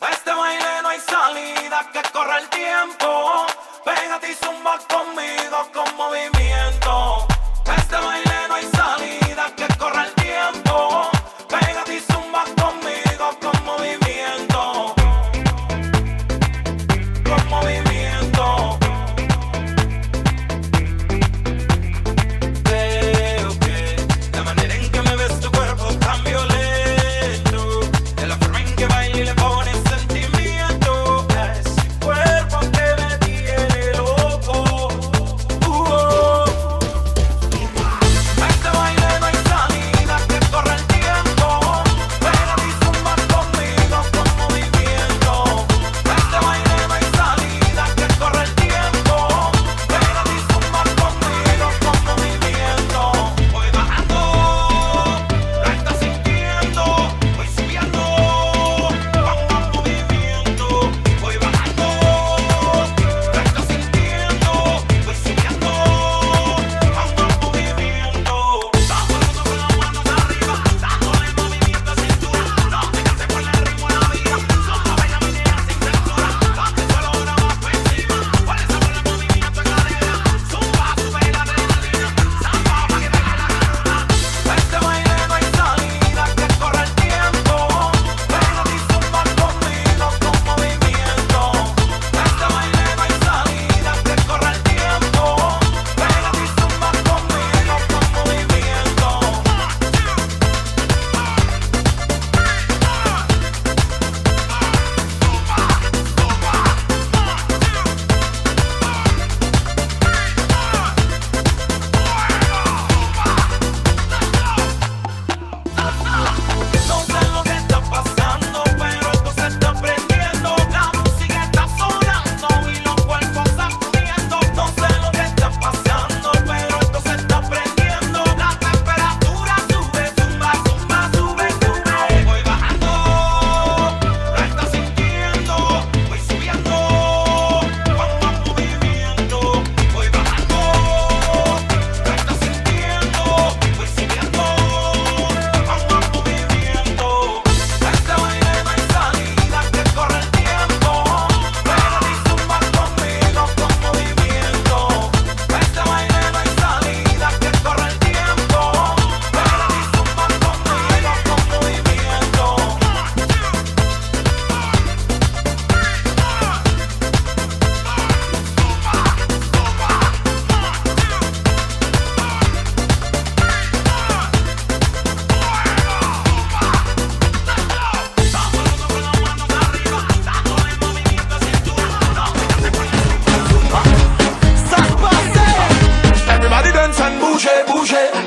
Este baile no hay salida, que corre el tiempo. Pégate y zumba conmigo con movimiento. Este baile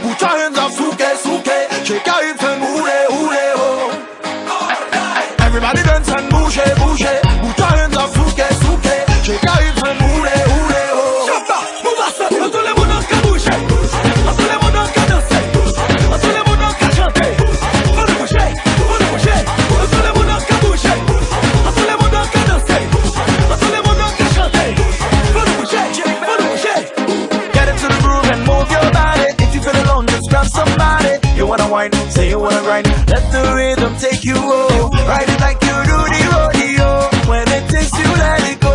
Put your hands up, suke, suke. Shake wine, say you wanna grind. Let the rhythm take you home. Ride it like you do the rodeo. When it takes you, let it go.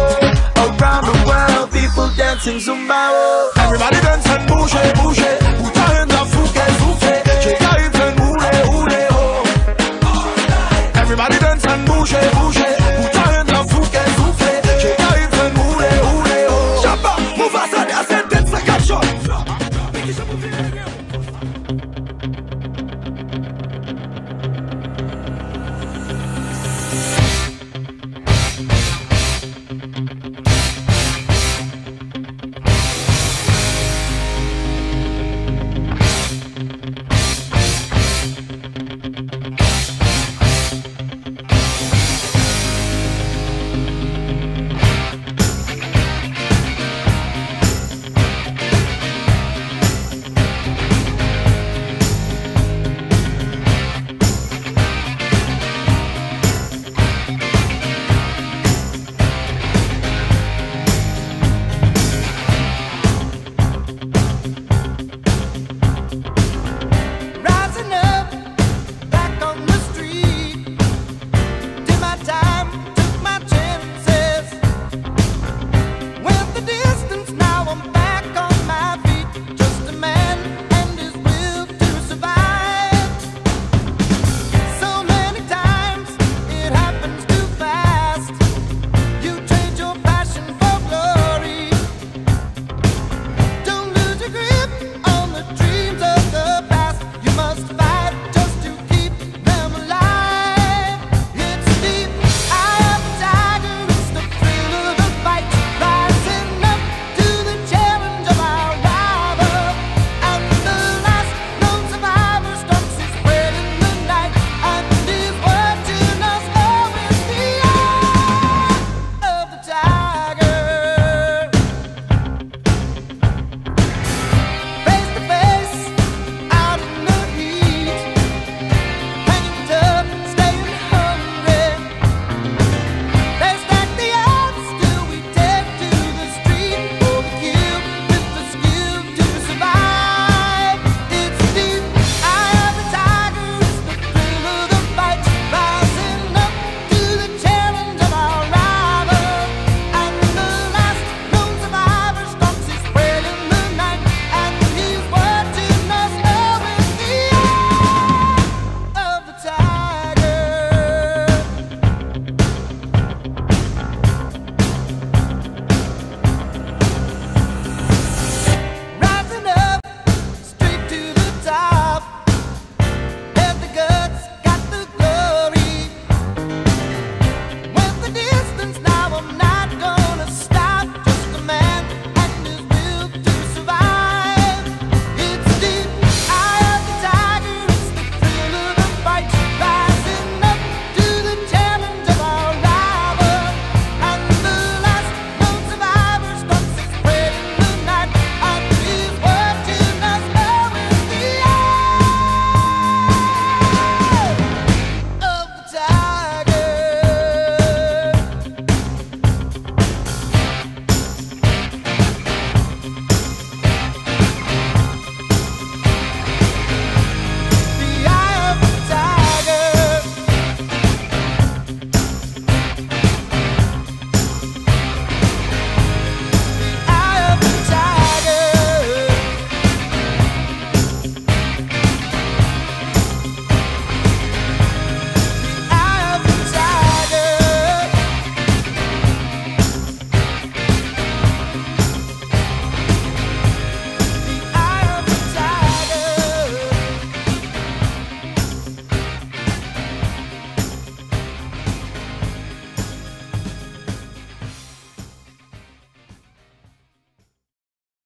Around the world, people dancing zumba. Oh. Everybody dance and bouge, bouge. the distance.